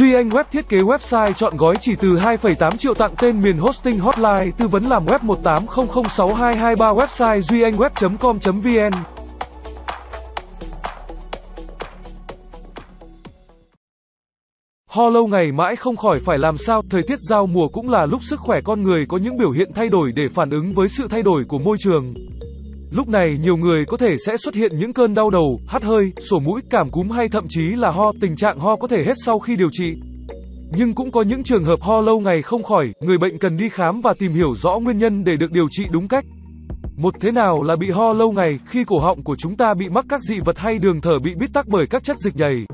Duy Anh Web thiết kế website chọn gói chỉ từ 2,8 triệu tặng tên miền hosting hotline tư vấn làm web 18006223 website duyanhweb.com.vn Ho lâu ngày mãi không khỏi phải làm sao, thời tiết giao mùa cũng là lúc sức khỏe con người có những biểu hiện thay đổi để phản ứng với sự thay đổi của môi trường. Lúc này nhiều người có thể sẽ xuất hiện những cơn đau đầu, hắt hơi, sổ mũi, cảm cúm hay thậm chí là ho, tình trạng ho có thể hết sau khi điều trị. Nhưng cũng có những trường hợp ho lâu ngày không khỏi, người bệnh cần đi khám và tìm hiểu rõ nguyên nhân để được điều trị đúng cách. Một thế nào là bị ho lâu ngày, khi cổ họng của chúng ta bị mắc các dị vật hay đường thở bị bít tắc bởi các chất dịch nhầy.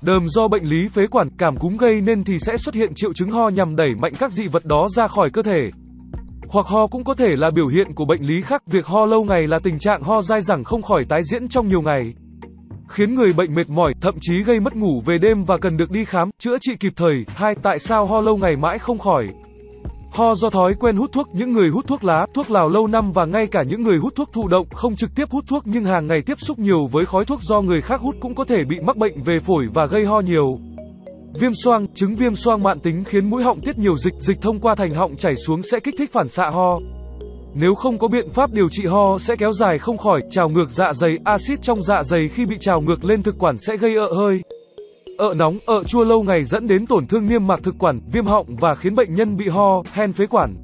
Đờm do bệnh lý phế quản, cảm cúm gây nên thì sẽ xuất hiện triệu chứng ho nhằm đẩy mạnh các dị vật đó ra khỏi cơ thể. Hoặc ho cũng có thể là biểu hiện của bệnh lý khác, việc ho lâu ngày là tình trạng ho dai dẳng không khỏi tái diễn trong nhiều ngày. Khiến người bệnh mệt mỏi, thậm chí gây mất ngủ về đêm và cần được đi khám, chữa trị kịp thời. Hai, tại sao ho lâu ngày mãi không khỏi? Ho do thói quen hút thuốc, những người hút thuốc lá, thuốc lào lâu năm và ngay cả những người hút thuốc thụ động không trực tiếp hút thuốc nhưng hàng ngày tiếp xúc nhiều với khói thuốc do người khác hút cũng có thể bị mắc bệnh về phổi và gây ho nhiều. Viêm xoang, chứng viêm xoang mạn tính khiến mũi họng tiết nhiều dịch, dịch thông qua thành họng chảy xuống sẽ kích thích phản xạ ho. Nếu không có biện pháp điều trị ho sẽ kéo dài không khỏi, trào ngược dạ dày, axit trong dạ dày khi bị trào ngược lên thực quản sẽ gây ợ hơi. Ợ nóng, ợ chua lâu ngày dẫn đến tổn thương niêm mạc thực quản, viêm họng và khiến bệnh nhân bị ho, hen phế quản.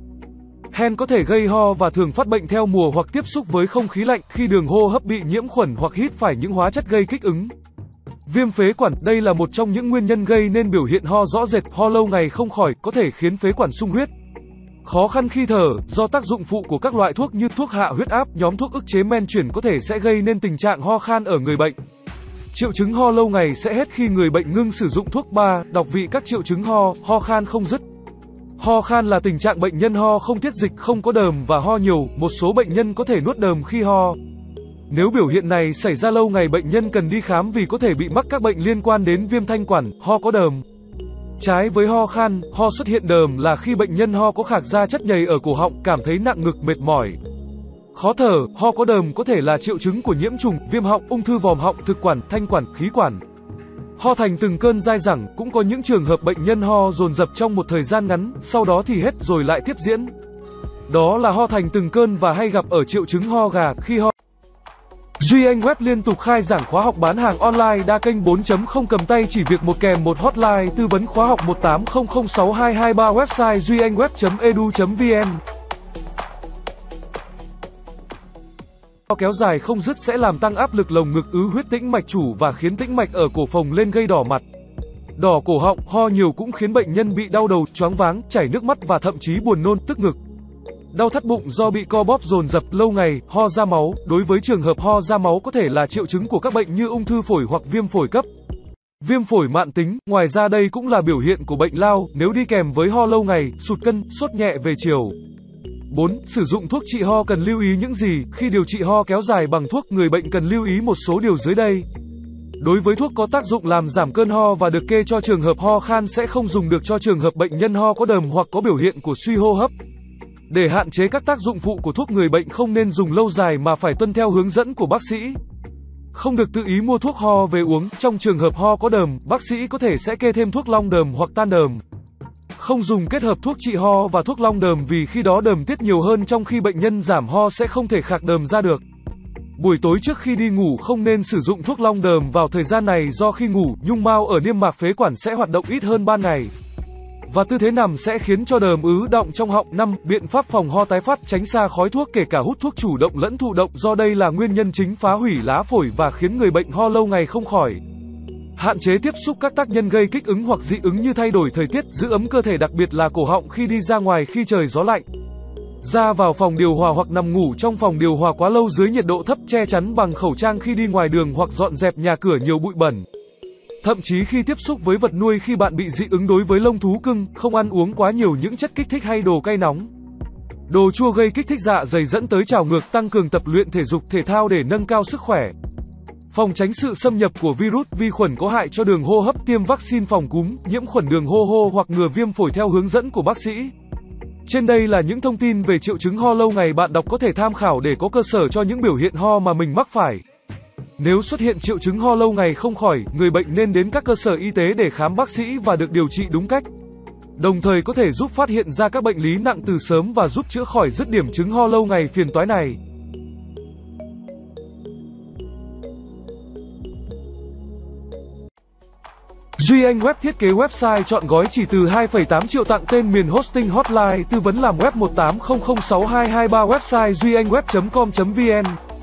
Hen có thể gây ho và thường phát bệnh theo mùa hoặc tiếp xúc với không khí lạnh khi đường hô hấp bị nhiễm khuẩn hoặc hít phải những hóa chất gây kích ứng. Viêm phế quản, đây là một trong những nguyên nhân gây nên biểu hiện ho rõ rệt, ho lâu ngày không khỏi, có thể khiến phế quản sung huyết. Khó khăn khi thở, do tác dụng phụ của các loại thuốc như thuốc hạ huyết áp, nhóm thuốc ức chế men chuyển có thể sẽ gây nên tình trạng ho khan ở người bệnh. Triệu chứng ho lâu ngày sẽ hết khi người bệnh ngưng sử dụng thuốc ba đọc vị các triệu chứng ho, ho khan không dứt. Ho khan là tình trạng bệnh nhân ho không tiết dịch, không có đờm và ho nhiều, một số bệnh nhân có thể nuốt đờm khi ho. Nếu biểu hiện này xảy ra lâu ngày bệnh nhân cần đi khám vì có thể bị mắc các bệnh liên quan đến viêm thanh quản, ho có đờm. Trái với ho khan, ho xuất hiện đờm là khi bệnh nhân ho có khạc ra chất nhầy ở cổ họng, cảm thấy nặng ngực mệt mỏi. Khó thở, ho có đờm có thể là triệu chứng của nhiễm trùng, viêm họng, ung thư vòm họng, thực quản, thanh quản, khí quản. Ho thành từng cơn dai dẳng, cũng có những trường hợp bệnh nhân ho dồn dập trong một thời gian ngắn, sau đó thì hết rồi lại tiếp diễn. Đó là ho thành từng cơn và hay gặp ở triệu chứng ho gà khi ho Duy Anh Web liên tục khai giảng khóa học bán hàng online đa kênh 4.0 cầm tay chỉ việc một kèm một hotline tư vấn khóa học 18006223 website duyanhweb.edu.vn. Kéo dài không dứt sẽ làm tăng áp lực lồng ngực ứ huyết tĩnh mạch chủ và khiến tĩnh mạch ở cổ phồng lên gây đỏ mặt. Đỏ cổ họng, ho nhiều cũng khiến bệnh nhân bị đau đầu, choáng váng, chảy nước mắt và thậm chí buồn nôn, tức ngực. Đau thắt bụng do bị co bóp dồn dập lâu ngày, ho ra máu, đối với trường hợp ho ra máu có thể là triệu chứng của các bệnh như ung thư phổi hoặc viêm phổi cấp. Viêm phổi mạn tính, ngoài ra đây cũng là biểu hiện của bệnh lao, nếu đi kèm với ho lâu ngày, sụt cân, sốt nhẹ về chiều. 4. Sử dụng thuốc trị ho cần lưu ý những gì? Khi điều trị ho kéo dài bằng thuốc, người bệnh cần lưu ý một số điều dưới đây. Đối với thuốc có tác dụng làm giảm cơn ho và được kê cho trường hợp ho khan sẽ không dùng được cho trường hợp bệnh nhân ho có đờm hoặc có biểu hiện của suy hô hấp. Để hạn chế các tác dụng phụ của thuốc người bệnh không nên dùng lâu dài mà phải tuân theo hướng dẫn của bác sĩ. Không được tự ý mua thuốc ho về uống, trong trường hợp ho có đờm, bác sĩ có thể sẽ kê thêm thuốc long đờm hoặc tan đờm. Không dùng kết hợp thuốc trị ho và thuốc long đờm vì khi đó đờm tiết nhiều hơn trong khi bệnh nhân giảm ho sẽ không thể khạc đờm ra được. Buổi tối trước khi đi ngủ không nên sử dụng thuốc long đờm vào thời gian này do khi ngủ, nhung mao ở niêm mạc phế quản sẽ hoạt động ít hơn ban ngày. Và tư thế nằm sẽ khiến cho đờm ứ động trong họng. 5. Biện pháp phòng ho tái phát tránh xa khói thuốc kể cả hút thuốc chủ động lẫn thụ động do đây là nguyên nhân chính phá hủy lá phổi và khiến người bệnh ho lâu ngày không khỏi. Hạn chế tiếp xúc các tác nhân gây kích ứng hoặc dị ứng như thay đổi thời tiết, giữ ấm cơ thể đặc biệt là cổ họng khi đi ra ngoài khi trời gió lạnh. Ra vào phòng điều hòa hoặc nằm ngủ trong phòng điều hòa quá lâu dưới nhiệt độ thấp che chắn bằng khẩu trang khi đi ngoài đường hoặc dọn dẹp nhà cửa nhiều bụi bẩn. Thậm chí khi tiếp xúc với vật nuôi khi bạn bị dị ứng đối với lông thú cưng, không ăn uống quá nhiều những chất kích thích hay đồ cay nóng. Đồ chua gây kích thích dạ dày dẫn tới trào ngược tăng cường tập luyện thể dục thể thao để nâng cao sức khỏe. Phòng tránh sự xâm nhập của virus, vi khuẩn có hại cho đường hô hấp tiêm vaccine phòng cúm, nhiễm khuẩn đường hô hô hoặc ngừa viêm phổi theo hướng dẫn của bác sĩ. Trên đây là những thông tin về triệu chứng ho lâu ngày bạn đọc có thể tham khảo để có cơ sở cho những biểu hiện ho mà mình mắc phải. Nếu xuất hiện triệu chứng ho lâu ngày không khỏi, người bệnh nên đến các cơ sở y tế để khám bác sĩ và được điều trị đúng cách. Đồng thời có thể giúp phát hiện ra các bệnh lý nặng từ sớm và giúp chữa khỏi dứt điểm chứng ho lâu ngày phiền toái này. Duy Anh Web thiết kế website chọn gói chỉ từ 2,8 triệu tặng tên miền hosting hotline tư vấn làm web 18006223 website duyanhweb.com.vn